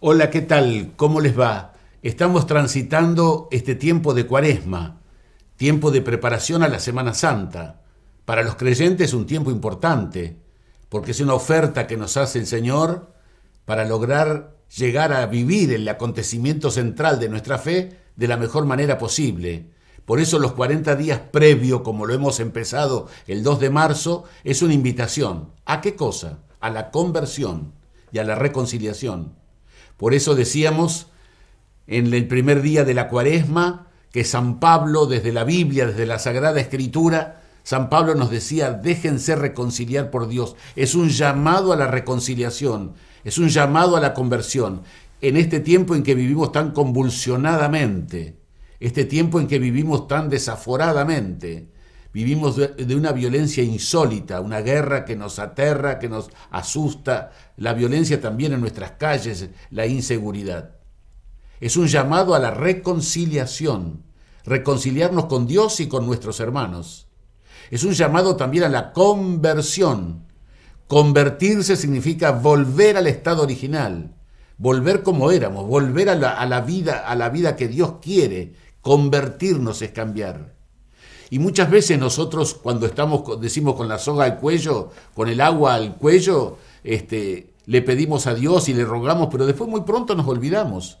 Hola, ¿qué tal? ¿Cómo les va? Estamos transitando este tiempo de cuaresma, tiempo de preparación a la Semana Santa. Para los creyentes un tiempo importante, porque es una oferta que nos hace el Señor para lograr llegar a vivir el acontecimiento central de nuestra fe de la mejor manera posible. Por eso los 40 días previo, como lo hemos empezado el 2 de marzo, es una invitación. ¿A qué cosa? A la conversión y a la reconciliación. Por eso decíamos en el primer día de la cuaresma que San Pablo, desde la Biblia, desde la Sagrada Escritura, San Pablo nos decía, déjense reconciliar por Dios. Es un llamado a la reconciliación, es un llamado a la conversión. En este tiempo en que vivimos tan convulsionadamente, este tiempo en que vivimos tan desaforadamente, Vivimos de, una violencia insólita, una guerra que nos aterra, que nos asusta, la violencia también en nuestras calles, la inseguridad. Es un llamado a la reconciliación, reconciliarnos con Dios y con nuestros hermanos. Es un llamado también a la conversión. Convertirse significa volver al estado original, volver como éramos, volver a la, a la vida, a la vida que Dios quiere. Convertirnos es cambiar. Y muchas veces nosotros cuando estamos, decimos con la soga al cuello, con el agua al cuello, este, le pedimos a Dios y le rogamos, pero después muy pronto nos olvidamos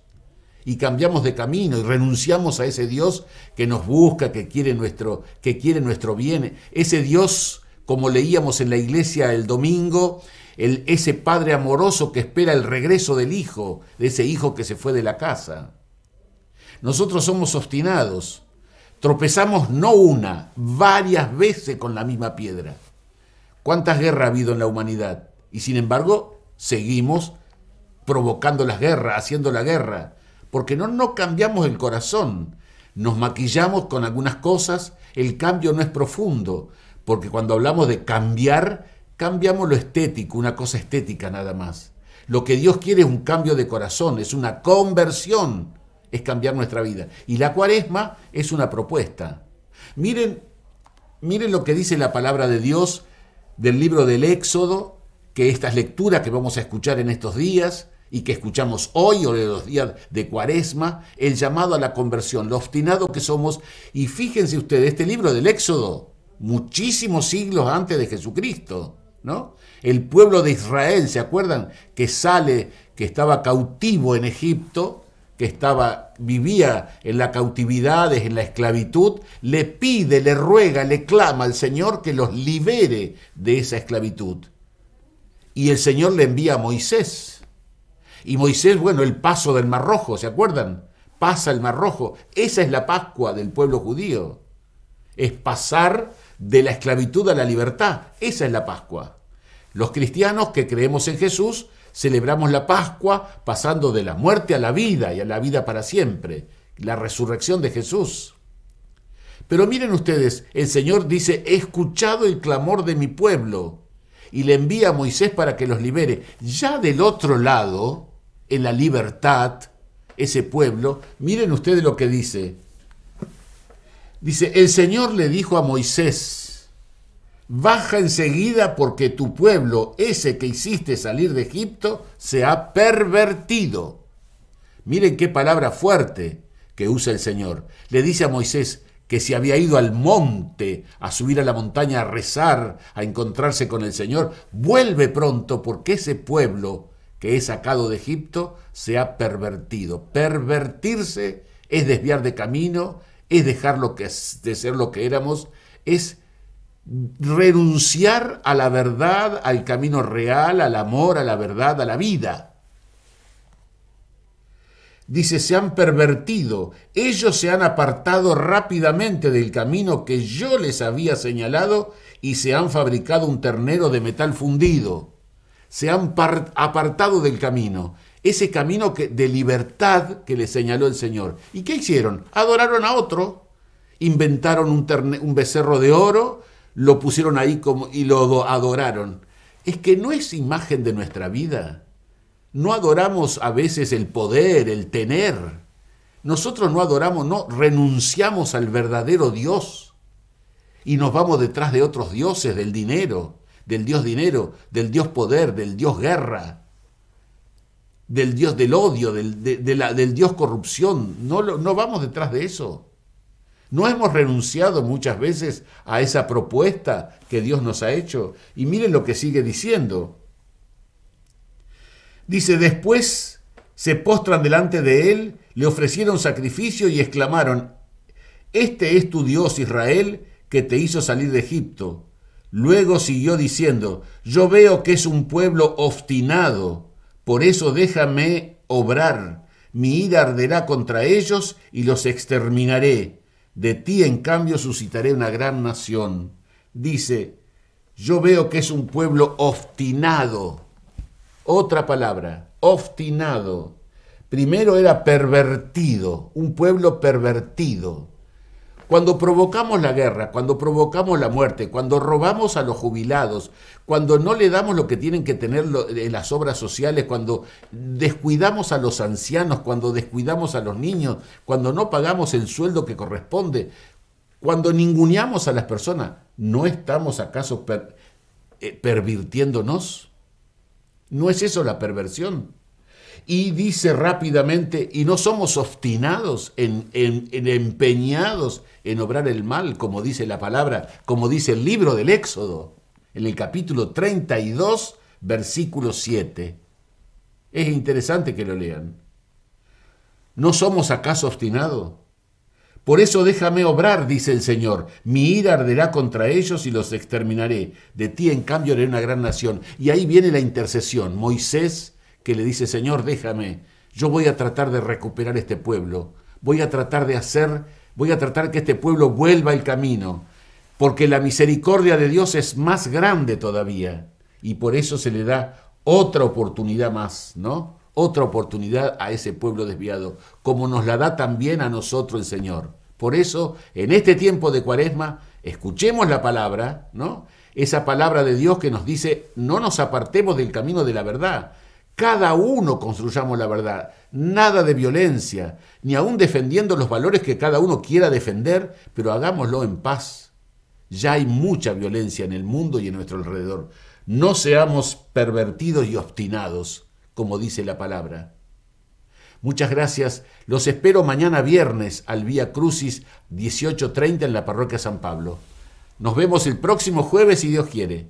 y cambiamos de camino y renunciamos a ese Dios que nos busca, que quiere nuestro, que quiere nuestro bien. Ese Dios, como leíamos en la iglesia el domingo, el, ese Padre amoroso que espera el regreso del Hijo, de ese Hijo que se fue de la casa. Nosotros somos obstinados Tropezamos no una, varias veces con la misma piedra. ¿Cuántas guerras ha habido en la humanidad? Y sin embargo, seguimos provocando las guerras, haciendo la guerra, porque no, no cambiamos el corazón. Nos maquillamos con algunas cosas, el cambio no es profundo, porque cuando hablamos de cambiar, cambiamos lo estético, una cosa estética nada más. Lo que Dios quiere es un cambio de corazón, es una conversión es cambiar nuestra vida. Y la cuaresma es una propuesta. Miren, miren lo que dice la palabra de Dios del libro del Éxodo, que estas lecturas que vamos a escuchar en estos días y que escuchamos hoy o de los días de cuaresma, el llamado a la conversión, lo obstinado que somos. Y fíjense ustedes, este libro del Éxodo, muchísimos siglos antes de Jesucristo, ¿no? El pueblo de Israel, ¿se acuerdan? Que sale, que estaba cautivo en Egipto, que estaba, vivía en la cautividad, en la esclavitud, le pide, le ruega, le clama al Señor que los libere de esa esclavitud. Y el Señor le envía a Moisés. Y Moisés, bueno, el paso del Mar Rojo, ¿se acuerdan? Pasa el Mar Rojo. Esa es la Pascua del pueblo judío. Es pasar de la esclavitud a la libertad. Esa es la Pascua. Los cristianos que creemos en Jesús celebramos la Pascua pasando de la muerte a la vida y a la vida para siempre, la resurrección de Jesús. Pero miren ustedes, el Señor dice, he escuchado el clamor de mi pueblo y le envía a Moisés para que los libere. Ya del otro lado, en la libertad, ese pueblo, miren ustedes lo que dice. Dice, el Señor le dijo a Moisés, Baja enseguida porque tu pueblo, ese que hiciste salir de Egipto, se ha pervertido. Miren qué palabra fuerte que usa el Señor. Le dice a Moisés que si había ido al monte, a subir a la montaña a rezar, a encontrarse con el Señor, vuelve pronto porque ese pueblo que es sacado de Egipto se ha pervertido. Pervertirse es desviar de camino, es dejar lo que es, de ser lo que éramos, es renunciar a la verdad, al camino real, al amor, a la verdad, a la vida. Dice, se han pervertido, ellos se han apartado rápidamente del camino que yo les había señalado y se han fabricado un ternero de metal fundido. Se han apartado del camino, ese camino de libertad que les señaló el Señor. ¿Y qué hicieron? Adoraron a otro, inventaron un, un becerro de oro, lo pusieron ahí como, y lo adoraron. Es que no es imagen de nuestra vida. No adoramos a veces el poder, el tener. Nosotros no adoramos, no, renunciamos al verdadero Dios y nos vamos detrás de otros dioses, del dinero, del Dios dinero, del Dios poder, del Dios guerra. del Dios del odio, del, del Dios corrupción. No, no vamos detrás de eso. ¿No hemos renunciado muchas veces a esa propuesta que Dios nos ha hecho? Y miren lo que sigue diciendo. Dice, después se postran delante de él, le ofrecieron sacrificio y exclamaron, Este es tu Dios Israel que te hizo salir de Egipto. Luego siguió diciendo, Yo veo que es un pueblo obstinado, por eso déjame obrar. Mi ira arderá contra ellos y los exterminaré. De ti, en cambio, suscitaré una gran nación. Dice, yo veo que es un pueblo obstinado. Otra palabra, obstinado. Primero era pervertido, un pueblo pervertido. Cuando provocamos la guerra, cuando provocamos la muerte, cuando robamos a los jubilados, cuando no le damos lo que tienen que tener en las obras sociales, cuando descuidamos a los ancianos, cuando descuidamos a los niños, cuando no pagamos el sueldo que corresponde, cuando ninguneamos a las personas, ¿no estamos acaso eh, pervirtiéndonos? ¿No es eso la perversión? Y dice rápidamente, y no somos obstinados, en, en, empeñados en obrar el mal, como dice la palabra, como dice el libro del Éxodo, en el capítulo 32, versículo 7. Es interesante que lo lean. ¿No somos acaso obstinados? Por eso déjame obrar, dice el Señor. Mi ira arderá contra ellos y los exterminaré. De ti, en cambio, haré una gran nación. Y ahí viene la intercesión. Moisés que le dice, Señor, déjame. Yo voy a tratar de recuperar este pueblo. Voy a tratar de hacer, voy a tratar que este pueblo vuelva al camino. Porque la misericordia de Dios es más grande todavía. Y por eso se le da otra oportunidad más, ¿no? otra oportunidad a ese pueblo desviado, como nos la da también a nosotros el Señor. Por eso, en este tiempo de cuaresma, escuchemos la palabra, ¿no? Esa palabra de Dios que nos dice, no nos apartemos del camino de la verdad. Cada uno construyamos la verdad, nada de violencia, ni aún defendiendo los valores que cada uno quiera defender, pero hagámoslo en paz. Ya hay mucha violencia en el mundo y en nuestro alrededor. No seamos pervertidos y obstinados como dice la palabra. Muchas gracias. Los espero mañana viernes al Vía Crucis 18.30 en la parroquia San Pablo. Nos vemos el próximo jueves si Dios quiere.